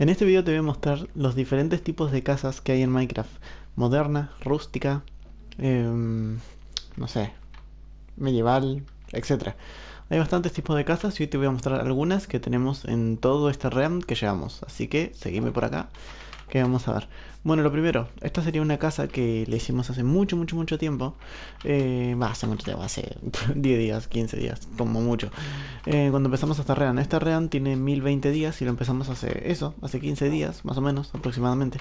En este video te voy a mostrar los diferentes tipos de casas que hay en Minecraft. Moderna, rústica, em, no sé, medieval, etc. Hay bastantes tipos de casas y hoy te voy a mostrar algunas que tenemos en todo este realm que llevamos. Así que seguime por acá que vamos a ver. Bueno, lo primero, esta sería una casa que le hicimos hace mucho, mucho, mucho tiempo. Eh, hace mucho tiempo, hace 10 días, 15 días, como mucho. Eh, cuando empezamos esta rean. Esta rean tiene 1020 días y lo empezamos hace eso, hace 15 días, más o menos, aproximadamente.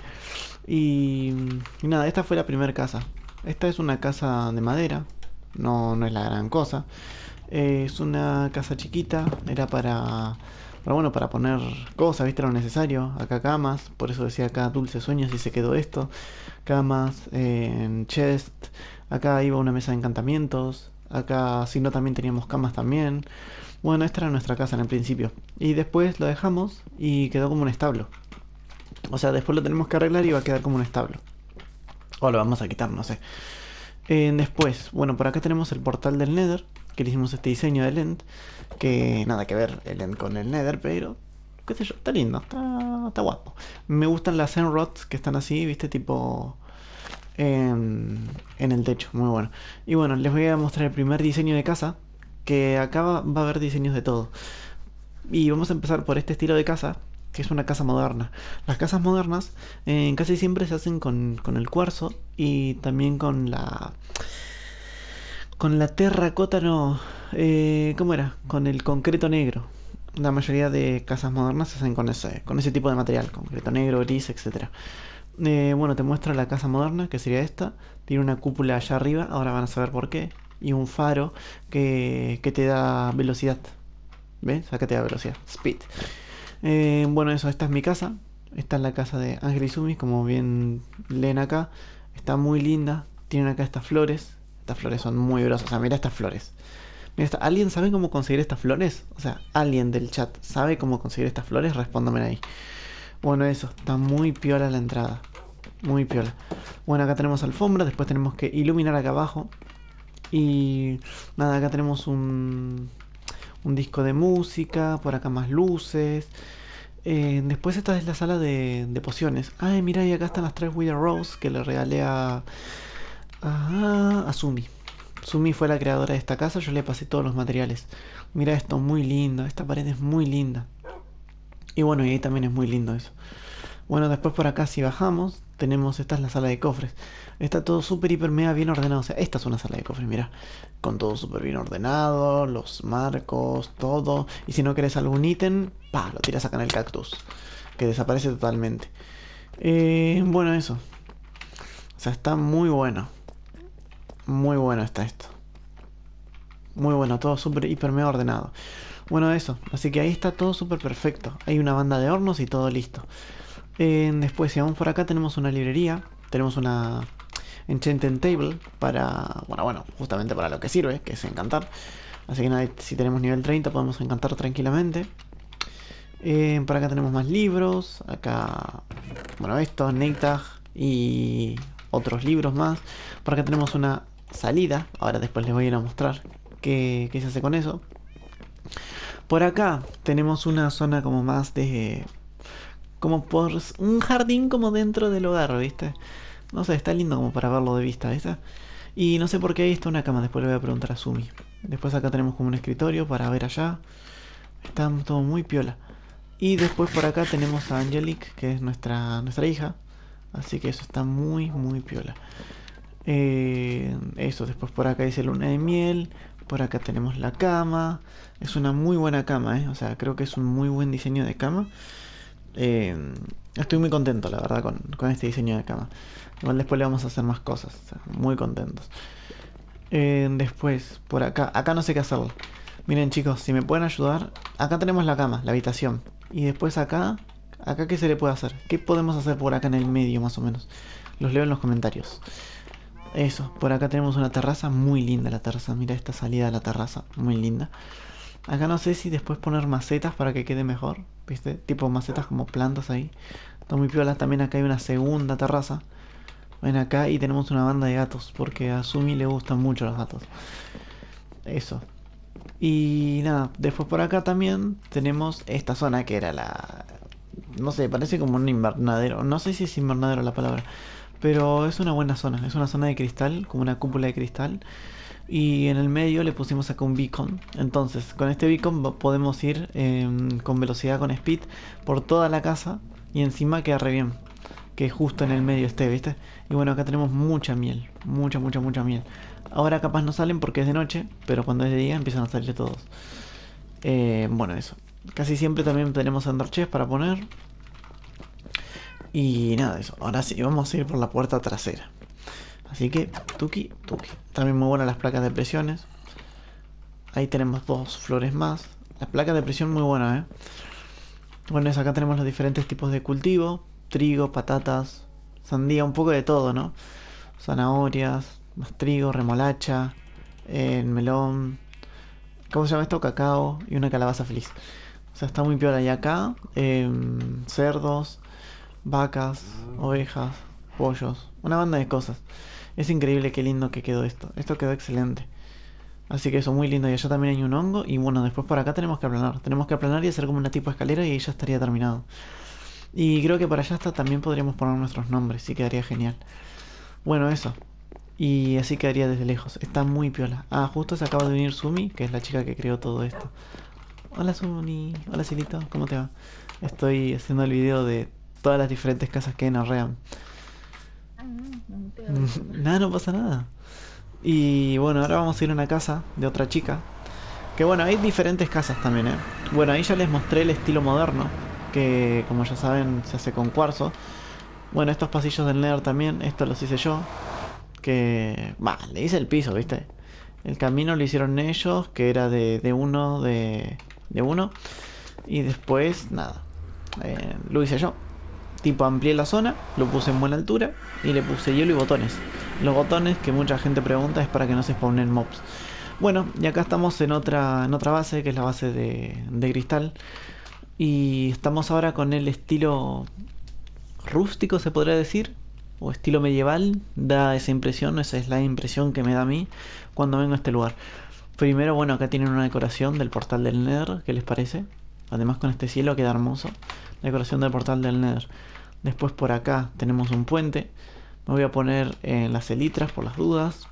Y, y nada, esta fue la primera casa. Esta es una casa de madera, no, no es la gran cosa. Es una casa chiquita, era para pero bueno, para poner cosas, viste lo necesario. Acá camas, por eso decía acá dulces sueños y se quedó esto. Camas, en chest. Acá iba una mesa de encantamientos. Acá, si no, también teníamos camas también. Bueno, esta era nuestra casa en el principio. Y después lo dejamos y quedó como un establo. O sea, después lo tenemos que arreglar y va a quedar como un establo. O lo vamos a quitar, no sé. Eh, después, bueno, por acá tenemos el portal del Nether que le hicimos este diseño del End, que nada que ver el End con el Nether, pero qué sé yo, está lindo, está, guapo. Me gustan las Enrods que están así, viste, tipo en, el techo, muy bueno. Y bueno, les voy a mostrar el primer diseño de casa, que acá va, a haber diseños de todo. Y vamos a empezar por este estilo de casa, que es una casa moderna. Las casas modernas eh, casi siempre se hacen con, con el cuarzo y también con la con la terracota no. Eh, ¿Cómo era? Con el concreto negro. La mayoría de casas modernas se hacen con ese, con ese tipo de material, concreto negro, gris, etc. Eh, bueno, te muestro la casa moderna, que sería esta. Tiene una cúpula allá arriba, ahora van a saber por qué. Y un faro que, que te da velocidad. ¿Ves? Que te da velocidad, speed. Eh, bueno, eso, esta es mi casa. Esta es la casa de Ángel y Sumi, como bien leen acá. Está muy linda. Tienen acá estas flores estas flores son muy grosas. O sea, mira estas flores. Mira ¿Alguien sabe cómo conseguir estas flores? O sea, alguien del chat sabe cómo conseguir estas flores, respóndame ahí. Bueno, eso, está muy piola la entrada. Muy piola. Bueno, acá tenemos alfombra, después tenemos que iluminar acá abajo. Y nada, acá tenemos un, un disco de música, por acá más luces. Eh, después esta es la sala de, de pociones. Ay, mira, y acá están las tres Wither Rose que le regalé a, Ah, a Sumi. Sumi fue la creadora de esta casa, yo le pasé todos los materiales. Mira esto, muy lindo, esta pared es muy linda. Y bueno, y ahí también es muy lindo eso. Bueno, después por acá si bajamos, tenemos, esta es la sala de cofres. Está todo súper, hiper, mega bien ordenado. O sea, esta es una sala de cofres, mira. Con todo súper bien ordenado, los marcos, todo. Y si no querés algún ítem, pa, lo tiras acá en el cactus. Que desaparece totalmente. Eh, bueno, eso. O sea, está muy bueno. Muy bueno está esto. Muy bueno, todo súper, hiper, mega ordenado. Bueno, eso. Así que ahí está todo súper perfecto. Hay una banda de hornos y todo listo. Eh, después, si vamos por acá, tenemos una librería. Tenemos una Enchanted Table para... Bueno, bueno, justamente para lo que sirve, que es encantar. Así que nada, si tenemos nivel 30 podemos encantar tranquilamente. Eh, por acá tenemos más libros. Acá, bueno, esto, Neitag y otros libros más. Por acá tenemos una salida. Ahora después les voy a ir a mostrar qué, se hace con eso. Por acá tenemos una zona como más de... Como por un jardín como dentro del hogar, ¿viste? No sé, está lindo como para verlo de vista, ¿viste? Y no sé por qué ahí está una cama, después le voy a preguntar a Sumi. Después acá tenemos como un escritorio para ver allá. Está todo muy piola. Y después por acá tenemos a Angelique, que es nuestra, nuestra hija. Así que eso está muy, muy piola. Eh, eso, después por acá dice luna de miel. Por acá tenemos la cama. Es una muy buena cama, ¿eh? O sea, creo que es un muy buen diseño de cama. Eh, estoy muy contento, la verdad, con, este diseño de cama. Igual después le vamos a hacer más cosas. muy contentos. Eh, después, por acá. Acá no sé qué hacerle. Miren chicos, si me pueden ayudar. Acá tenemos la cama, la habitación. Y después acá. Acá qué se le puede hacer. ¿Qué podemos hacer por acá en el medio más o menos? Los leo en los comentarios. Eso, por acá tenemos una terraza, muy linda la terraza, mira esta salida a la terraza, muy linda. Acá no sé si después poner macetas para que quede mejor, ¿viste? Tipo macetas como plantas ahí. Está muy piola, también acá hay una segunda terraza. Ven acá y tenemos una banda de gatos, porque a Sumi le gustan mucho los gatos. Eso. Y nada, después por acá también tenemos esta zona que era la... no sé, parece como un invernadero. No sé si es invernadero la palabra, pero es una buena zona. Es una zona de cristal, como una cúpula de cristal. Y en el medio le pusimos acá un beacon. Entonces, con este beacon podemos ir em, con velocidad, con speed, por toda la casa. Y encima queda re bien. Que justo en el medio esté, ¿viste? Y bueno, acá tenemos mucha miel. Mucha, mucha, mucha miel. Ahora capaz no salen porque es de noche, pero cuando es de día empiezan a salir todos. Eh, bueno, eso. Casi siempre también tenemos Chest para poner. Y nada, eso. Ahora sí, vamos a ir por la puerta trasera. Así que, tuki, tuki. También muy buenas las placas de presiones. Ahí tenemos dos flores más. Las placas de presión muy buenas, ¿eh? Bueno, acá tenemos los diferentes tipos de cultivo. Trigo, patatas, sandía, un poco de todo, ¿no? Zanahorias, más trigo, remolacha, el melón, ¿cómo se llama esto? Cacao y una calabaza feliz. O sea, está muy peor Y acá, em, cerdos, vacas, ovejas, pollos, una banda de cosas. Es increíble qué lindo que quedó esto. Esto quedó excelente. Así que eso, muy lindo. Y allá también hay un hongo. Y bueno, después por acá tenemos que aplanar. Tenemos que aplanar y hacer como una tipo escalera y ahí ya estaría terminado. Y creo que para allá hasta también podríamos poner nuestros nombres. Y quedaría genial. Bueno, eso. Y así quedaría desde lejos. Está muy piola. Ah, justo se acaba de unir Sumi, que es la chica que creó todo esto. Hola Sumi, hola Silito, ¿cómo te va? Estoy haciendo el video de todas las diferentes casas que hay en Arream. Ah, nada, no pasa nada. Y bueno, ahora vamos a ir a una casa de otra chica. Que bueno, hay diferentes casas también, ¿eh? Bueno, ahí ya les mostré el estilo moderno, que como ya saben se hace con cuarzo. Bueno, estos pasillos del Nether también, esto los hice yo. Que... Va, le hice el piso, ¿viste? El camino lo hicieron ellos, que era de, de uno de de uno. Y después, nada, eh, lo hice yo. Tipo, amplié la zona, lo puse en buena altura y le puse hielo y botones. Los botones que mucha gente pregunta es para que no se spawnen mobs. Bueno, y acá estamos en otra, en otra base, que es la base de, de cristal. Y estamos ahora con el estilo rústico, se podría decir, o estilo medieval. Da esa impresión, esa es la impresión que me da a mí cuando vengo a este lugar. Primero, bueno, acá tienen una decoración del portal del Nether, ¿qué les parece? Además con este cielo queda hermoso. Decoración del portal del Nether. Después por acá tenemos un puente. Me voy a poner en las elitras por las dudas.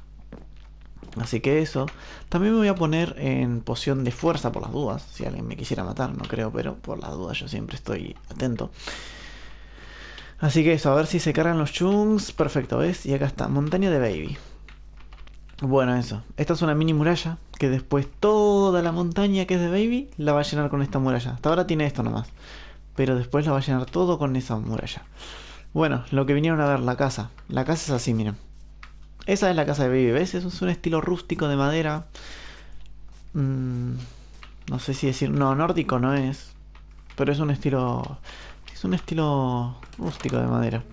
Así que eso. También me voy a poner en poción de fuerza por las dudas. Si alguien me quisiera matar, no creo, pero por las dudas yo siempre estoy atento. Así que eso, a ver si se cargan los chunks. Perfecto, ¿ves? Y acá está, montaña de baby. Bueno, eso. Esta es una mini muralla que después toda la montaña que es de Baby la va a llenar con esta muralla. Hasta ahora tiene esto nomás. Pero después la va a llenar todo con esa muralla. Bueno, lo que vinieron a ver, la casa. La casa es así, miren. Esa es la casa de Baby, ¿ves? Es un estilo rústico de madera. Mm, no sé si decir... No, nórdico no es. Pero es un estilo... Es un estilo rústico de madera.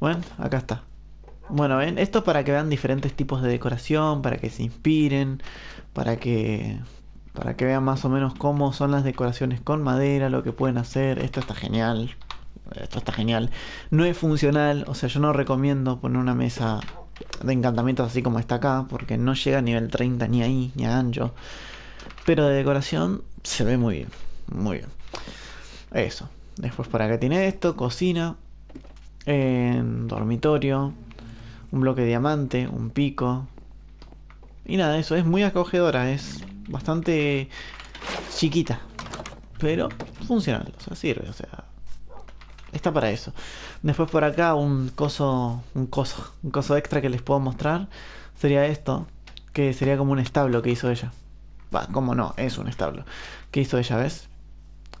Bueno, acá está. Bueno, ven, esto es para que vean diferentes tipos de decoración, para que se inspiren, para que para que vean más o menos cómo son las decoraciones con madera, lo que pueden hacer. Esto está genial. Esto está genial. No es funcional, o sea, yo no recomiendo poner una mesa de encantamientos así como está acá, porque no llega a nivel 30 ni ahí, ni a ancho. Pero de decoración se ve muy bien, muy bien. Eso. Después por acá tiene esto, cocina, dormitorio, un bloque de diamante, un pico. Y nada, eso es muy acogedora, es bastante chiquita, pero funcional, o sea, sirve, o sea, está para eso. Después por acá un coso, un coso, un coso extra que les puedo mostrar sería esto, que sería como un establo que hizo ella. Va, como no, es un establo. que hizo ella, ves?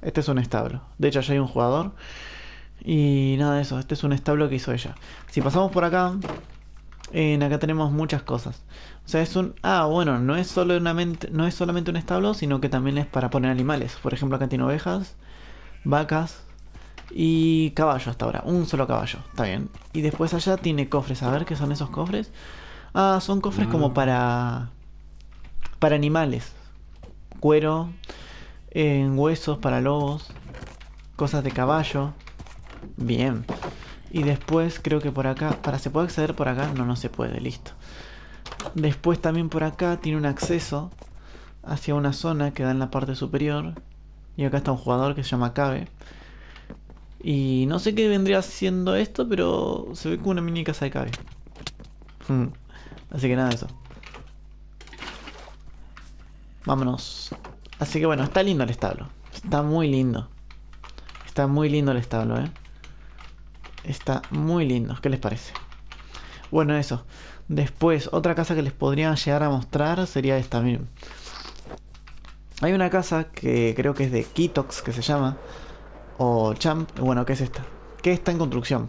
Este es un establo. De hecho, ya hay un jugador. Y nada de eso, este es un establo que hizo ella. Si pasamos por acá, en acá tenemos muchas cosas. O sea, es un... Ah, bueno, no es, solamente, no es solamente un establo, sino que también es para poner animales. Por ejemplo, acá tiene ovejas, vacas y caballo hasta ahora. Un solo caballo, está bien. Y después allá tiene cofres. A ver qué son esos cofres. Ah, son cofres como mm. para... Para animales. Cuero, en huesos para lobos, cosas de caballo. Bien. Y después creo que por acá, para se puede acceder por acá, no, no se puede, listo. Después también por acá tiene un acceso hacia una zona que da en la parte superior. Y acá está un jugador que se llama Cabe. Y no sé qué vendría siendo esto, pero se ve como una mini casa de cabe. Así que nada, eso. Vámonos. Así que bueno, está lindo el establo. Está muy lindo. Está muy lindo el establo, ¿eh? Está muy lindo. ¿Qué les parece? Bueno, eso. Después, otra casa que les podría llegar a mostrar sería esta. Miren. Hay una casa que creo que es de Kitox, que se llama. O Champ. Bueno, ¿qué es esta? Que está en construcción.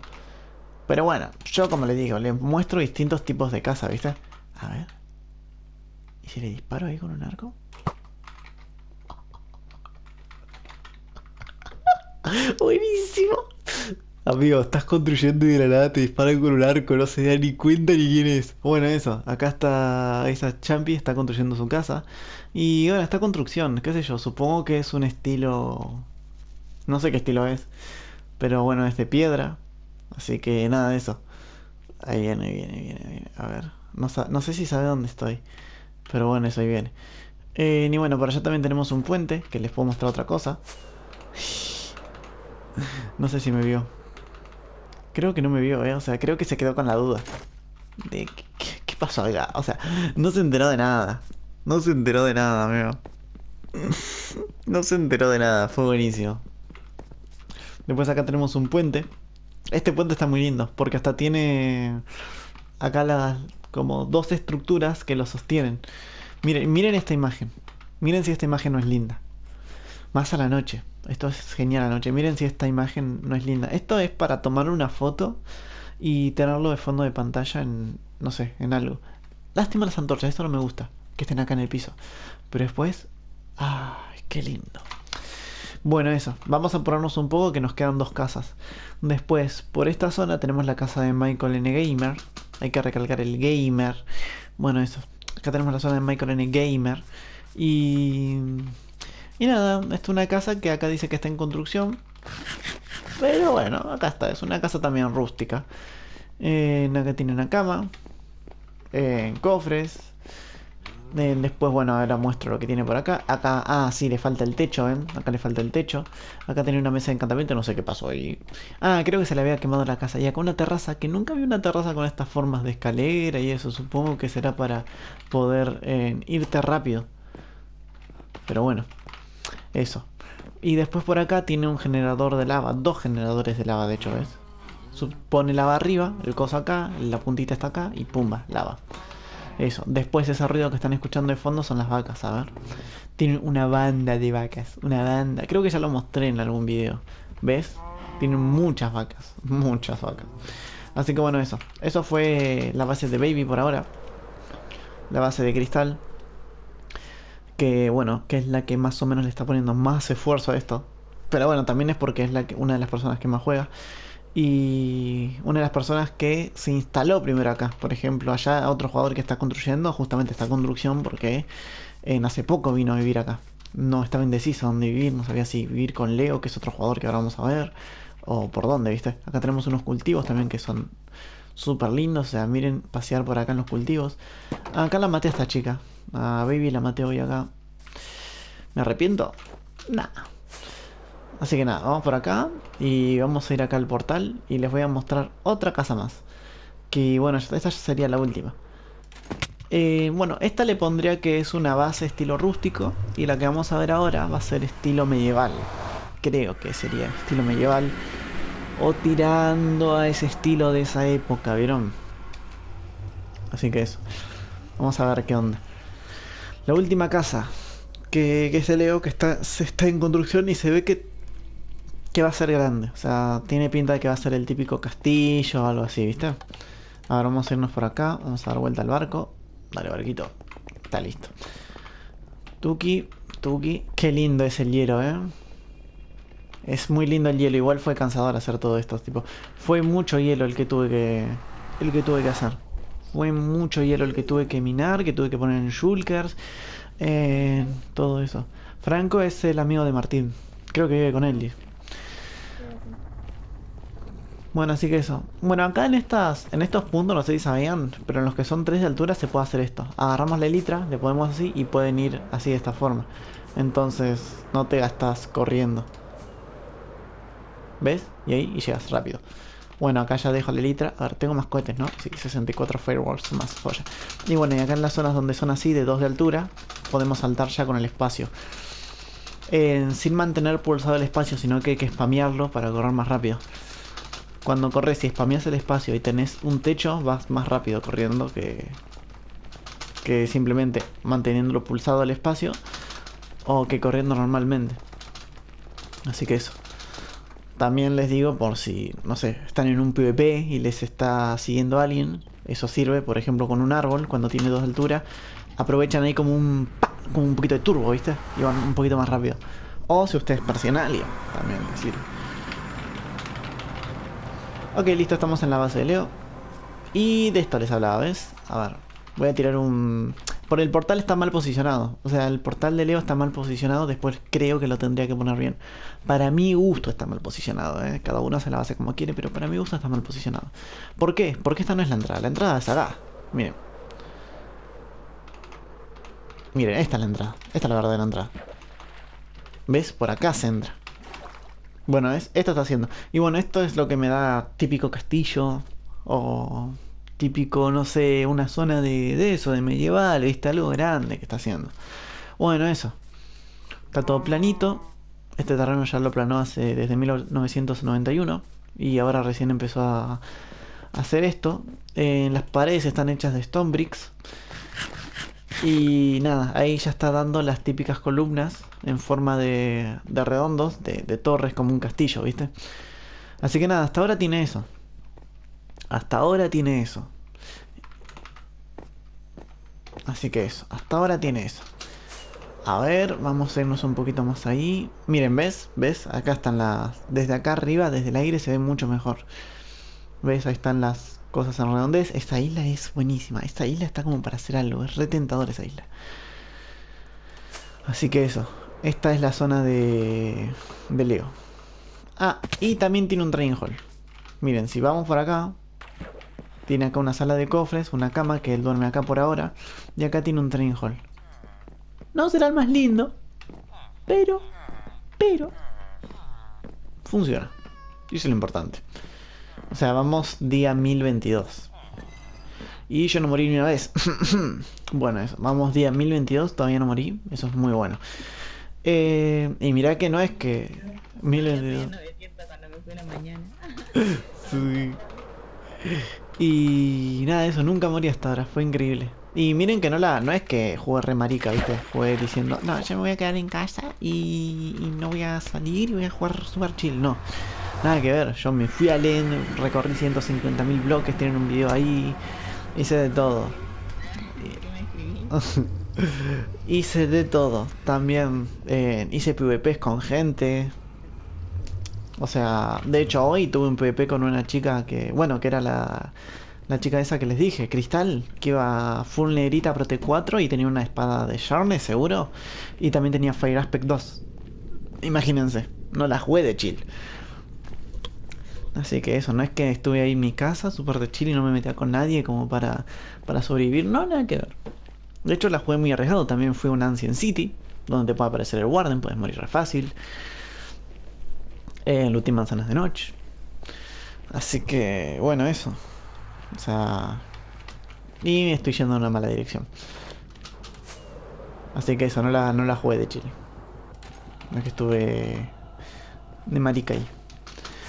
Pero bueno, yo como les digo, les muestro distintos tipos de casa, ¿viste? A ver. ¿Y si le disparo ahí con un arco? Buenísimo. Amigo, estás construyendo y de la nada te disparan con un arco, no se da ni cuenta ni quién es. Bueno, eso, acá está esa Champi, está construyendo su casa. Y bueno, esta construcción, qué sé yo, supongo que es un estilo... No sé qué estilo es, pero bueno, es de piedra. Así que nada de eso. Ahí viene, viene, viene, viene. A ver, no, no sé si sabe dónde estoy, pero bueno, eso ahí viene. Eh, y bueno, por allá también tenemos un puente, que les puedo mostrar otra cosa. No sé si me vio. Creo que no me vio, ¿eh? O sea, creo que se quedó con la duda. De qué, pasó acá. O sea, no se enteró de nada. No se enteró de nada, amigo. No se enteró de nada. Fue buenísimo. Después acá tenemos un puente. Este puente está muy lindo. Porque hasta tiene... Acá las... Como dos estructuras que lo sostienen. Miren, miren esta imagen. Miren si esta imagen no es linda. Más a la noche. Esto es genial a la noche. Miren si esta imagen no es linda. Esto es para tomar una foto y tenerlo de fondo de pantalla en, no sé, en algo. Lástima las antorchas, esto no me gusta, que estén acá en el piso. Pero después, ¡ay, qué lindo! Bueno, eso, vamos a ponernos un poco que nos quedan dos casas. Después, por esta zona tenemos la casa de Michael N. Gamer. Hay que recalcar el gamer. Bueno, eso. Acá tenemos la zona de Michael N. Gamer. Y y nada, esta es una casa que acá dice que está en construcción. Pero bueno, acá está, es una casa también rústica. Eh, acá tiene una cama. Eh, cofres. Eh, después, bueno, ahora muestro lo que tiene por acá. Acá, ah, sí, le falta el techo, ¿ven? Acá le falta el techo. Acá tiene una mesa de encantamiento, no sé qué pasó ahí. Ah, creo que se le había quemado la casa. Y acá una terraza, que nunca vi una terraza con estas formas de escalera y eso. Supongo que será para poder irte rápido. Pero bueno. Eso. Y después por acá tiene un generador de lava, dos generadores de lava de hecho, ¿ves? Pone lava arriba, el coso acá, la puntita está acá y pumba, lava. Eso. Después ese ruido que están escuchando de fondo son las vacas, a ver. Tienen una banda de vacas, una banda. Creo que ya lo mostré en algún video. ¿Ves? Tienen muchas vacas, muchas vacas. Así que bueno, eso. Eso fue la base de Baby por ahora. La base de cristal que bueno, que es la que más o menos le está poniendo más esfuerzo a esto. Pero bueno, también es porque es la una de las personas que más juega. Y una de las personas que se instaló primero acá. Por ejemplo, allá otro jugador que está construyendo justamente esta construcción porque en hace poco vino a vivir acá. No estaba indeciso dónde vivir, no sabía si vivir con Leo, que es otro jugador que ahora vamos a ver, o por dónde, ¿viste? Acá tenemos unos cultivos también que son súper lindos, o sea, miren pasear por acá en los cultivos. Acá la maté a esta chica, a Baby la maté hoy acá. ¿Me arrepiento? Nada. Así que nada, vamos por acá y vamos a ir acá al portal y les voy a mostrar otra casa más. Que bueno, esta ya sería la última. Eh, bueno, esta le pondría que es una base estilo rústico y la que vamos a ver ahora va a ser estilo medieval. Creo que sería estilo medieval o tirando a ese estilo de esa época, ¿vieron? Así que eso. Vamos a ver qué onda. La última casa que, se Leo que está, se está en construcción y se ve que, que va a ser grande. O sea, tiene pinta de que va a ser el típico castillo o algo así, ¿viste? Ahora vamos a irnos por acá. Vamos a dar vuelta al barco. Dale, barquito. Está listo. Tuki, Tuki. Qué lindo es el hielo, ¿eh? Es muy lindo el hielo. Igual fue cansador hacer todo esto. Tipo, fue mucho hielo el que tuve que, el que tuve que hacer. Fue mucho hielo el que tuve que minar, que tuve que poner en shulkers, eh, todo eso. Franco es el amigo de Martín. Creo que vive con él. Bueno, así que eso. Bueno, acá en estas, en estos puntos, no sé si sabían, pero en los que son 3 de altura se puede hacer esto. Agarramos la elitra, le ponemos así y pueden ir así de esta forma. Entonces, no te gastas corriendo. ¿Ves? Y ahí y llegas rápido. Bueno, acá ya dejo la litra. A ver, tengo más cohetes, ¿no? Sí, 64 firewalls más joya. Y bueno, y acá en las zonas donde son así, de 2 de altura, podemos saltar ya con el espacio. sin mantener pulsado el espacio, sino que hay que spamearlo para correr más rápido. Cuando corres y spameas el espacio y tenés un techo, vas más rápido corriendo que, que simplemente manteniéndolo pulsado el espacio o que corriendo normalmente. Así que eso. También les digo por si, no sé, están en un PvP y les está siguiendo alguien, eso sirve, por ejemplo, con un árbol, cuando tiene dos de altura, aprovechan ahí como un, como un poquito de turbo, ¿viste? Y van un poquito más rápido. O si ustedes persiguen a alguien, también les sirve. Ok, listo, estamos en la base de Leo. Y de esto les hablaba, ¿ves? A ver, voy a tirar un... Por el portal está mal posicionado. O sea, el portal de Leo está mal posicionado. Después creo que lo tendría que poner bien. Para mi gusto está mal posicionado. ¿eh? Cada uno se la base como quiere. Pero para mi gusto está mal posicionado. ¿Por qué? Porque esta no es la entrada. La entrada es acá. Miren. Miren, esta es la entrada. Esta es la verdadera entrada. ¿Ves? Por acá se entra. Bueno, es, esto está haciendo. Y bueno, esto es lo que me da típico castillo. O típico, no sé, una zona de, de eso, de medieval, ¿viste? Algo grande que está haciendo. Bueno, eso. Está todo planito. Este terreno ya lo planó hace desde 1991 y ahora recién empezó a, hacer esto. Eh, las paredes están hechas de stone bricks. Y nada, ahí ya está dando las típicas columnas en forma de, de redondos, de, de torres como un castillo, ¿viste? Así que nada, hasta ahora tiene eso. Hasta ahora tiene eso. Así que eso, hasta ahora tiene eso. A ver, vamos a irnos un poquito más ahí. Miren, ¿ves? ¿Ves? Acá están las... Desde acá arriba, desde el aire, se ve mucho mejor. ¿Ves? Ahí están las cosas en redondez. Esta isla es buenísima. Esta isla está como para hacer algo. Es retentador esa isla. Así que eso. Esta es la zona de... De Leo. Ah, y también tiene un train hall. Miren, si vamos por acá, tiene acá una sala de cofres, una cama, que él duerme acá por ahora. Y acá tiene un train hall. No será el más lindo. Pero, pero... Funciona. Y eso es lo importante. O sea, vamos día 1022. Y yo no morí ni una vez. bueno, eso. Vamos día 1022, todavía no morí. Eso es muy bueno. Eh, y mira que no es que... 1022. sí. Y nada, eso, nunca morí hasta ahora, fue increíble. Y miren que no la no es que jugué re marica, ¿viste? Jugué diciendo, no, yo me voy a quedar en casa y, no voy a salir y voy a jugar super chill. No, nada que ver. Yo me fui a LEN, recorrí 150.000 bloques, tienen un video ahí, hice de todo. hice de todo. También eh, hice PvPs con gente, o sea, de hecho hoy tuve un PvP con una chica que, bueno, que era la, la chica esa que les dije, Cristal, que iba full negrita Prote 4 y tenía una espada de Charne, seguro. Y también tenía Fire Aspect 2. Imagínense, no la jugué de chill. Así que eso, no es que estuve ahí en mi casa, súper de chill y no me metía con nadie como para, para sobrevivir. No, nada que ver. De hecho la jugué muy arriesgado, también fue un Ancient City, donde te puede aparecer el Warden, puedes morir re fácil en última manzanas de noche. Así que, bueno, eso. O sea. Y me estoy yendo en una mala dirección. Así que eso, no la, no la jugué de Chile. No es que estuve de marica ahí.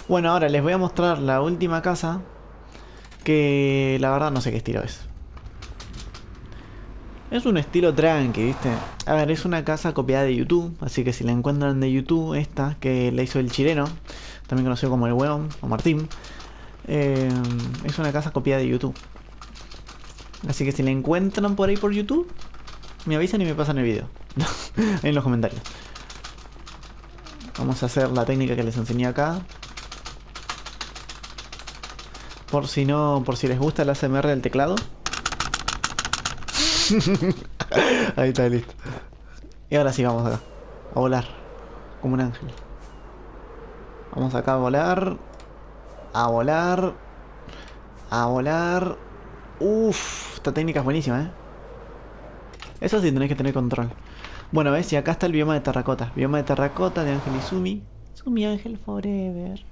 Bueno, ahora les voy a mostrar la última casa. Que la verdad no sé qué estilo es. Es un estilo tranqui, ¿viste? A ver, es una casa copiada de YouTube, así que si la encuentran de YouTube, esta, que la hizo el chileno, también conocido como el weón, o Martín, eh, es una casa copiada de YouTube. Así que si la encuentran por ahí por YouTube, me avisan y me pasan el video. en los comentarios. Vamos a hacer la técnica que les enseñé acá. Por si no, por si les gusta el ASMR del teclado. Ahí está, listo. Y ahora sí, vamos acá. A volar. Como un ángel. Vamos acá a volar. A volar. A volar. Uff, esta técnica es buenísima, ¿eh? Eso sí tenés que tener control. Bueno, ves, y acá está el bioma de terracota. Bioma de terracota de Ángel Izumi. mi ángel forever.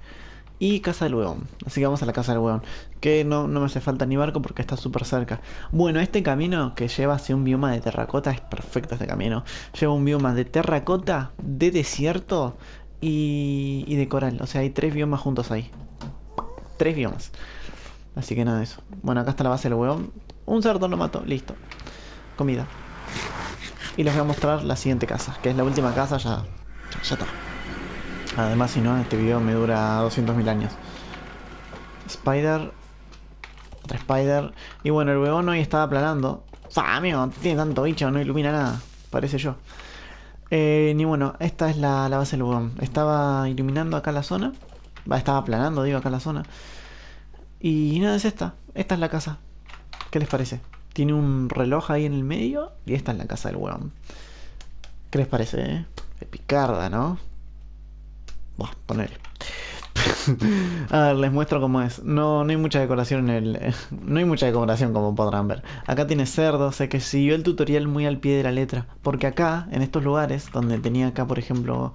Y casa del huevón. Así que vamos a la casa del huevón. Que no, no me hace falta ni barco porque está súper cerca. Bueno, este camino que lleva hacia un bioma de terracota es perfecto este camino. Lleva un bioma de terracota, de desierto y, y de coral. O sea, hay tres biomas juntos ahí. Tres biomas. Así que nada de eso. Bueno, acá está la base del huevón. Un cerdo lo mato, listo. Comida. Y les voy a mostrar la siguiente casa, que es la última casa, ya, ya está. Además, si no, este video me dura 200.000 años. Spider. Otra Spider. Y bueno, el huevón hoy estaba planando. O amigo, tiene tanto bicho, no ilumina nada. Parece yo. Eh, ni bueno, esta es la, la, base del huevón. Estaba iluminando acá la zona. Va, estaba planando, digo, acá la zona. Y nada, es esta. Esta es la casa. ¿Qué les parece? Tiene un reloj ahí en el medio. Y esta es la casa del huevón. ¿Qué les parece, eh? picarda, ¿no? Buah, poner. a ver, les muestro cómo es. No, no hay mucha decoración en el. No hay mucha decoración como podrán ver. Acá tiene cerdo, sé que siguió el tutorial muy al pie de la letra. Porque acá, en estos lugares, donde tenía acá, por ejemplo,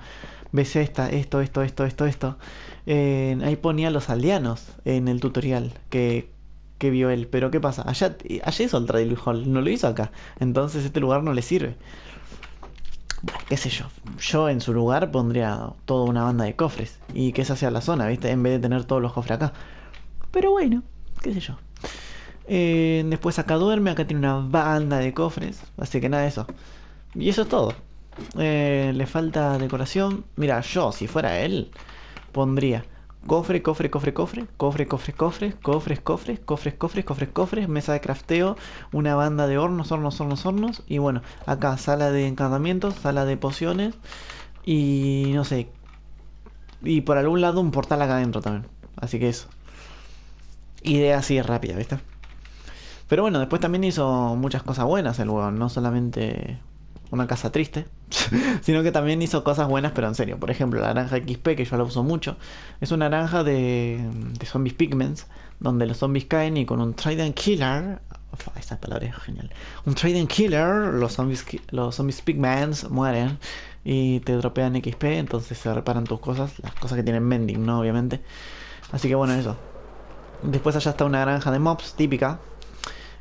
ves esta, esto, esto, esto, esto, esto. Eh, ahí ponía los aldeanos en el tutorial que, que vio él. Pero ¿qué pasa? Allá, allá hizo el Trading Hall, no lo hizo acá. Entonces este lugar no le sirve qué sé yo, yo en su lugar pondría toda una banda de cofres y que esa sea la zona, ¿viste? En vez de tener todos los cofres acá. Pero bueno, qué sé yo. Eh, después acá duerme, acá tiene una banda de cofres, así que nada eso. Y eso es todo. Eh, le falta decoración. Mira, yo si fuera él, pondría Cofre, cofre, cofre, cofre, cofre, cofre, cofre, cofres, cofres, cofres, cofres, cofres, cofres, mesa de crafteo, una banda de hornos, hornos, hornos, hornos. Y bueno, acá sala de encantamientos, sala de pociones y no sé. Y por algún lado un portal acá adentro también. Así que eso. Idea así rápida, ¿viste? Pero bueno, después también hizo muchas cosas buenas el huevo, no solamente una casa triste, sino que también hizo cosas buenas, pero en serio. Por ejemplo, la naranja XP, que yo la uso mucho, es una naranja de, de zombies pigments, donde los zombies caen y con un Trident Killer, esa palabra es genial, un Trident Killer, los zombies, los zombies pigments mueren y te dropean XP, entonces se reparan tus cosas, las cosas que tienen mending, ¿no? Obviamente. Así que bueno, eso. Después allá está una granja de mobs típica.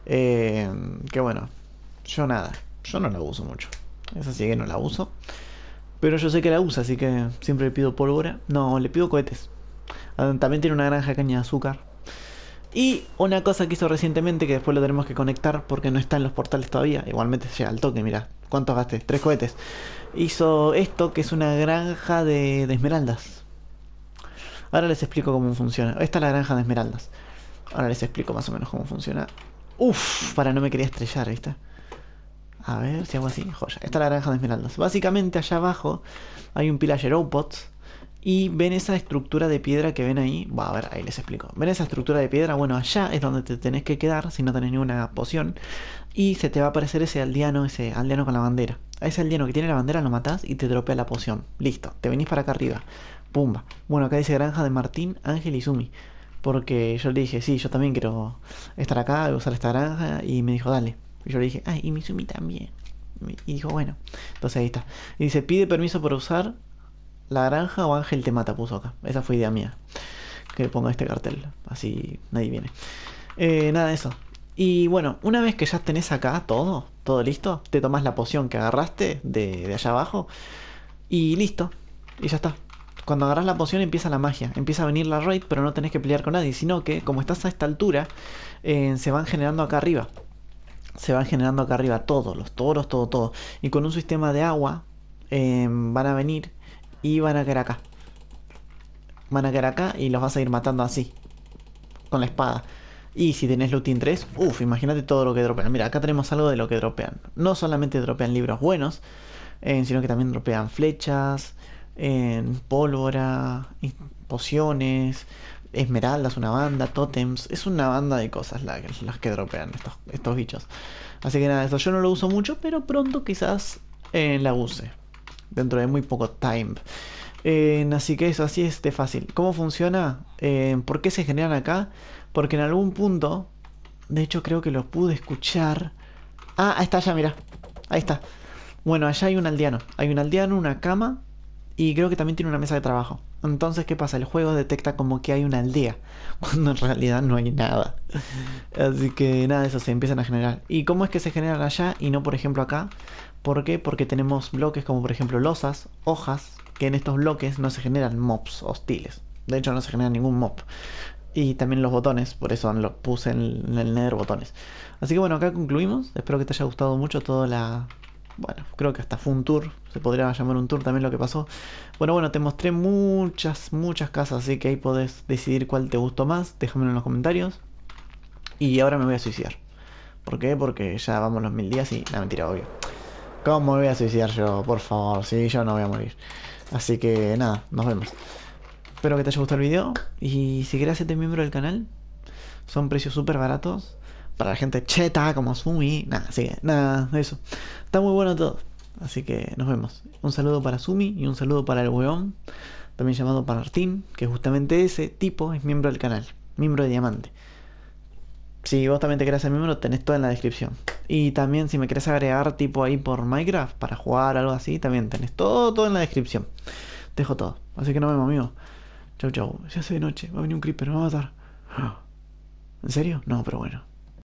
Eh, que bueno, yo nada, yo no la uso mucho. Esa sí que no la uso. Pero yo sé que la usa, así que siempre le pido pólvora. No, le pido cohetes. Ah, también tiene una granja de caña de azúcar. Y una cosa que hizo recientemente, que después lo tenemos que conectar porque no está en los portales todavía. Igualmente llega al toque, mira. ¿Cuántos gasté? Tres cohetes. Hizo esto que es una granja de, esmeraldas. Ahora les explico cómo funciona. Esta es la granja de esmeraldas. Ahora les explico más o menos cómo funciona. Uf, para no me quería estrellar, ¿viste? A ver si hago así, joya. Esta es la granja de esmeraldas. Básicamente allá abajo hay un pillager Opots. Y ven esa estructura de piedra que ven ahí. Va a ver, ahí les explico. Ven esa estructura de piedra. Bueno, allá es donde te tenés que quedar si no tenés ninguna poción. Y se te va a aparecer ese aldeano, ese aldeano con la bandera. A ese aldeano que tiene la bandera lo matás y te dropea la poción. Listo, te venís para acá arriba. Pumba. Bueno, acá dice granja de Martín, Ángel y Sumi. Porque yo le dije, sí, yo también quiero estar acá, usar esta granja. Y me dijo, dale. Y yo le dije, ay, y Mizumi también. Y dijo, bueno. Entonces ahí está. Y dice, pide permiso para usar la granja o Ángel te mata, puso acá. Esa fue idea mía. Que ponga este cartel. Así nadie viene. Eh, nada de eso. Y bueno, una vez que ya tenés acá todo, todo listo, te tomas la poción que agarraste de, de allá abajo y listo. Y ya está. Cuando agarras la poción empieza la magia. Empieza a venir la raid, pero no tenés que pelear con nadie, sino que como estás a esta altura, eh, se van generando acá arriba se van generando acá arriba todos, los toros, todo, todo. Y con un sistema de agua em, van a venir y van a caer acá. Van a caer acá y los vas a ir matando así. Con la espada. Y si tenés looting 3, uff, imagínate todo lo que dropean. Mira, acá tenemos algo de lo que dropean. No solamente dropean libros buenos, eh, sino que también dropean flechas, en pólvora, pociones, esmeraldas, una banda, totems, es una banda de cosas las, que dropean estos, estos bichos. Así que nada, eso yo no lo uso mucho, pero pronto quizás eh, la use. Dentro de muy poco time. Eh, así que eso, así es de fácil. ¿Cómo funciona? Eh, ¿Por qué se generan acá? Porque en algún punto, de hecho creo que lo pude escuchar. Ah, ahí está, allá, mira. Ahí está. Bueno, allá hay un aldeano. Hay un aldeano, una cama y creo que también tiene una mesa de trabajo. Entonces, ¿qué pasa? El juego detecta como que hay una aldea, cuando en realidad no hay nada. Así que nada, eso se empiezan a generar. ¿Y cómo es que se generan allá y no, por ejemplo, acá? ¿Por qué? Porque tenemos bloques como, por ejemplo, losas, hojas, que en estos bloques no se generan mobs hostiles. De hecho, no se genera ningún mob. Y también los botones, por eso lo puse en el nether botones. Así que bueno, acá concluimos. Espero que te haya gustado mucho toda la, bueno, creo que hasta fue un tour, se podría llamar un tour también lo que pasó. Bueno, bueno, te mostré muchas, muchas casas, así que ahí podés decidir cuál te gustó más, déjamelo en los comentarios. Y ahora me voy a suicidar. ¿Por qué? Porque ya vamos los mil días y... la mentira, obvio. ¿Cómo me voy a suicidar yo? Por favor, sí, yo no voy a morir. Así que nada, nos vemos. Espero que te haya gustado el video y si quieres hacerte miembro del canal, son precios súper baratos para la gente cheta como Sumi. Nada, así nada, eso. Está muy bueno todo. Así que nos vemos. Un saludo para Sumi y un saludo para el weón, también llamado Panartín, que justamente ese tipo es miembro del canal, miembro de Diamante. Si vos también te querés ser miembro, tenés todo en la descripción. Y también si me querés agregar tipo ahí por Minecraft para jugar algo así, también tenés todo, todo en la descripción. Dejo todo. Así que nos vemos, amigos. Chau, chau. Ya se de noche. Va a venir un creeper, me va a matar. ¿En serio? No, pero bueno.